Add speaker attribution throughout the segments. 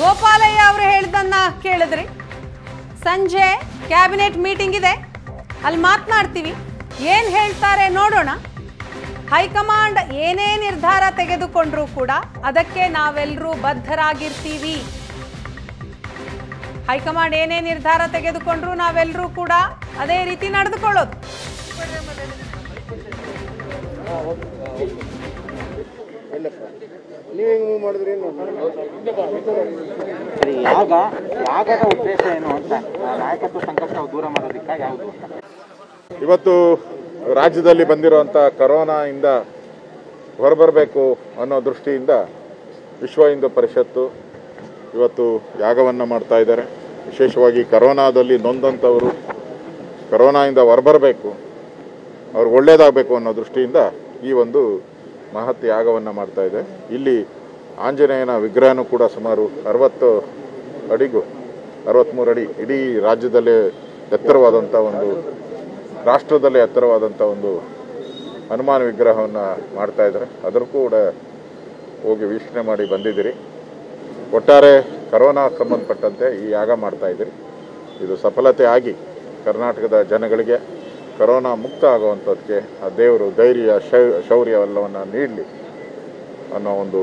Speaker 1: ಗೋಪಾಲಯ್ಯ ಅವರು ಹೇಳಿದ್ದನ್ನ ಕೇಳಿದ್ರಿ. ಸಂಜೆ ಕ್ಯಾಬಿನೆಟ್ ಮೀಟಿಂಗ್ ಇದೆ. ಅಲ್ಲಿ ಮಾತನಾಡ್ತೀವಿ. ಏನು ಹೇಳ್ತಾರೆ ನೋಡೋಣ. ಹೈಕಮಾಂಡ್ ಏನೇ ನಿರ್ಧಾರ ತೆಗೆದುಕೊಂಡ್ರೂ ಕೂಡ ಅದಕ್ಕೆ ನಾವೆಲ್ಲರೂ ಬದ್ಧರಾಗಿರ್ತೀವಿ. ಹೈಕಮಾಂಡ್ ಏನೇ ನಿರ್ಧಾರ ತೆಗೆದುಕೊಂಡ್ರೂ ನಾವೆಲ್ಲರೂ ಕೂಡ ಅದೇ ರೀತಿ ನಡೆದುಕೊಳ್ಳೋದು.
Speaker 2: ನೀವು ಹೆಂಗ್ ಮೂವ್ ಮಾಡಿದ್ರಿ ಏನು?
Speaker 3: ಯಾಗದ ಉದ್ದೇಶ ಏನು ಅಂತ ನಾಯಕತ್ವ ಸಂಕಷ್ಟ ದೂರ ಮಾಡೋದಕ್ಕ ಯಾವುದು
Speaker 4: ಇವತ್ತು ರಾಜ್ಯದಲ್ಲಿ ಬಂದಿರುವಂಥ ಕರೋನಾಯಿಂದ ಹೊರಬರಬೇಕು ಅನ್ನೋ ದೃಷ್ಟಿಯಿಂದ ವಿಶ್ವ ಹಿಂದೂ ಪರಿಷತ್ತು ಇವತ್ತು ಯಾಗವನ್ನು ಮಾಡ್ತಾ ಇದ್ದಾರೆ. ವಿಶೇಷವಾಗಿ ಕರೋನಾದಲ್ಲಿ ನೊಂದಂಥವರು ಕರೋನಾಯಿಂದ ಹೊರಬರಬೇಕು ಅವ್ರಿಗೆ ಒಳ್ಳೇದಾಗಬೇಕು ಅನ್ನೋ ದೃಷ್ಟಿಯಿಂದ ಈ ಒಂದು ಮಹತ್ ಯಾಗವನ್ನು ಮಾಡ್ತಾ ಇದೆ. ಇಲ್ಲಿ ಆಂಜನೇಯನ ವಿಗ್ರಹನೂ ಕೂಡ ಸುಮಾರು ಅರವತ್ತು ಅಡಿಗೂ ಅರವತ್ತ್ಮೂರು ಅಡಿ ಇಡೀ ರಾಜ್ಯದಲ್ಲೇ ಎತ್ತರವಾದಂಥ ಒಂದು, ರಾಷ್ಟ್ರದಲ್ಲೇ ಎತ್ತರವಾದಂಥ ಒಂದು ಹನುಮಾನ್ ವಿಗ್ರಹವನ್ನು ಮಾಡ್ತಾ ಇದ್ದಾರೆ. ಅದರ ಕೂಡ ಹೋಗಿ ವೀಕ್ಷಣೆ ಮಾಡಿ ಬಂದಿದ್ದೀರಿ. ಒಟ್ಟಾರೆ ಕರೋನಾ ಸಂಬಂಧಪಟ್ಟಂತೆ ಈ ಯಾಗ ಮಾಡ್ತಾ ಇದ್ದೀರಿ. ಇದು ಸಫಲತೆ ಆಗಿ ಕರ್ನಾಟಕದ ಜನಗಳಿಗೆ ಕರೋನಾ ಮುಕ್ತ ಆಗುವಂಥದ್ದಕ್ಕೆ ಆ ದೇವರು ಧೈರ್ಯ ಶೌರ್ಯ ಎಲ್ಲವನ್ನು ನೀಡಲಿ ಅನ್ನೋ ಒಂದು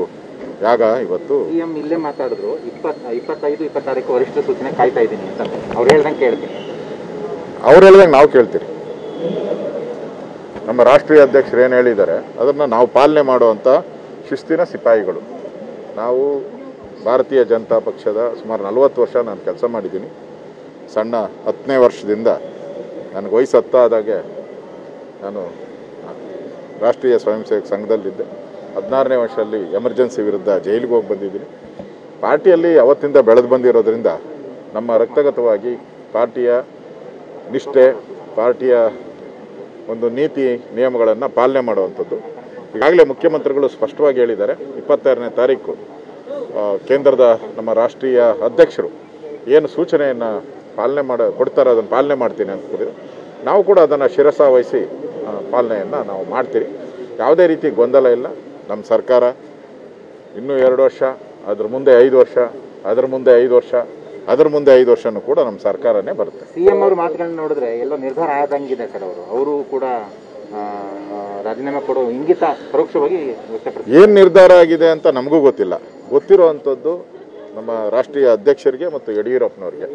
Speaker 4: ಯಾಗ ಇವತ್ತು
Speaker 3: ಎಂ ಇಲ್ಲೇ ಮಾತಾಡಿದ್ರು. ಇಪ್ಪತ್ತ ಇಪ್ಪತ್ತೈದು ಇಪ್ಪತ್ತಾರಕ್ಕೆ ವರಿಷ್ಠ ಸೂಚನೆ ಕಾಯ್ತಾ ಇದ್ದೀನಿ ಅಂತ ಅವ್ರು ಹೇಳ್ದಂಗೆ ಕೇಳ್ತೀನಿ.
Speaker 4: ಅವ್ರು ಹೇಳ್ದಂಗೆ ನಾವು ಕೇಳ್ತೀರಿ. ನಮ್ಮ ರಾಷ್ಟ್ರೀಯ ಅಧ್ಯಕ್ಷರು ಏನು ಹೇಳಿದ್ದಾರೆ ಅದನ್ನು ನಾವು ಪಾಲನೆ ಮಾಡುವಂಥ ಶಿಸ್ತಿನ ಸಿಪಾಯಿಗಳು. ನಾವು ಭಾರತೀಯ ಜನತಾ ಪಕ್ಷದ ಸುಮಾರು ನಲವತ್ತು ವರ್ಷ ನಾನು ಕೆಲಸ ಮಾಡಿದ್ದೀನಿ. ಸಣ್ಣ ಹತ್ತನೇ ವರ್ಷದಿಂದ ನನಗೆ ವಯಸ್ಸು ಹತ್ತಾದಾಗೆ ನಾನು ರಾಷ್ಟ್ರೀಯ ಸ್ವಯಂ ಸೇವಕ ಸಂಘದಲ್ಲಿದ್ದೆ. ಹದಿನಾರನೇ ವರ್ಷದಲ್ಲಿ ಎಮರ್ಜೆನ್ಸಿ ವಿರುದ್ಧ ಜೈಲಿಗೆ ಹೋಗಿ ಬಂದಿದ್ದೀನಿ. ಪಾರ್ಟಿಯಲ್ಲಿ ಅವತ್ತಿಂದ ಬೆಳೆದು ಬಂದಿರೋದ್ರಿಂದ ನಮ್ಮ ರಕ್ತಗತವಾಗಿ ಪಾರ್ಟಿಯ ನಿಷ್ಠೆ, ಪಾರ್ಟಿಯ ಒಂದು ನೀತಿ, ನಿಯಮಗಳನ್ನು ಪಾಲನೆ ಮಾಡುವಂಥದ್ದು. ಈಗಾಗಲೇ ಮುಖ್ಯಮಂತ್ರಿಗಳು ಸ್ಪಷ್ಟವಾಗಿ ಹೇಳಿದ್ದಾರೆ, ಇಪ್ಪತ್ತಾರನೇ ತಾರೀಕು ಕೇಂದ್ರದ ನಮ್ಮ ರಾಷ್ಟ್ರೀಯ ಅಧ್ಯಕ್ಷರು ಏನು ಸೂಚನೆಯನ್ನು ಪಾಲನೆ ಮಾಡ ಕೊಡ್ತಾರೆ ಅದನ್ನು ಪಾಲನೆ ಮಾಡ್ತೀನಿ ಅಂತ ಕೂಡಿದ್ರು. ನಾವು ಕೂಡ ಅದನ್ನು ಶಿರಸ ವಹಿಸಿ ಪಾಲನೆಯನ್ನು ನಾವು ಮಾಡ್ತೀರಿ. ಯಾವುದೇ ರೀತಿ ಗೊಂದಲ ಇಲ್ಲ. ನಮ್ಮ ಸರ್ಕಾರ ಇನ್ನೂ ಎರಡು ವರ್ಷ ಅದ್ರ ಮುಂದೆ ಐದು ವರ್ಷ ಅದ್ರ ಮುಂದೆ ಐದು ವರ್ಷ ಅದ್ರ ಮುಂದೆ ಐದು ವರ್ಷನೂ ಕೂಡ ನಮ್ಮ ಸರ್ಕಾರನೇ ಬರುತ್ತೆ.
Speaker 3: ಸಿಎಂ ಅವ್ರ ಮಾತುಗಳನ್ನ ನೋಡಿದ್ರೆ ಎಲ್ಲ ನಿರ್ಧಾರ ಆದಂಗಿದೆ ಸರ್ ಅವರು. ಅವರು ಕೂಡ ರಾಜೀನಾಮೆ ಕೊಡೋ ಇಂಗಿತ ಪರೋಕ್ಷವಾಗಿ
Speaker 4: ಏನು ನಿರ್ಧಾರ ಆಗಿದೆ ಅಂತ ನಮಗೂ ಗೊತ್ತಿಲ್ಲ. ಗೊತ್ತಿರುವಂಥದ್ದು ನಮ್ಮ ರಾಷ್ಟ್ರೀಯ ಅಧ್ಯಕ್ಷರಿಗೆ ಮತ್ತು ಯಡಿಯೂರಪ್ಪನವ್ರಿಗೆ.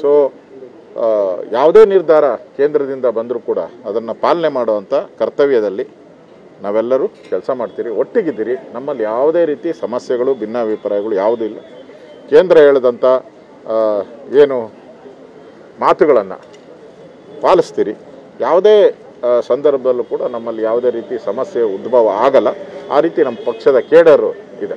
Speaker 4: ಸೊ ಯಾವುದೇ ನಿರ್ಧಾರ ಕೇಂದ್ರದಿಂದ ಬಂದರೂ ಕೂಡ ಅದನ್ನು ಪಾಲನೆ ಮಾಡುವಂಥ ಕರ್ತವ್ಯದಲ್ಲಿ ನಾವೆಲ್ಲರೂ ಕೆಲಸ ಮಾಡ್ತೀರಿ. ಒಟ್ಟಿಗಿದ್ದೀರಿ. ನಮ್ಮಲ್ಲಿ ಯಾವುದೇ ರೀತಿ ಸಮಸ್ಯೆಗಳು, ಭಿನ್ನಾಭಿಪ್ರಾಯಗಳು ಯಾವುದೂ ಇಲ್ಲ. ಕೇಂದ್ರ ಹೇಳಿದಂಥ ಏನು ಮಾತುಗಳನ್ನು ಪಾಲಿಸ್ತೀರಿ. ಯಾವುದೇ ಸಂದರ್ಭದಲ್ಲೂ ಕೂಡ ನಮ್ಮಲ್ಲಿ ಯಾವುದೇ ರೀತಿ ಸಮಸ್ಯೆ, ಉದ್ಭವ ಆಗಲ್ಲ. ಆ ರೀತಿ ನಮ್ಮ ಪಕ್ಷದ ಕೇಡರು ಇದೆ.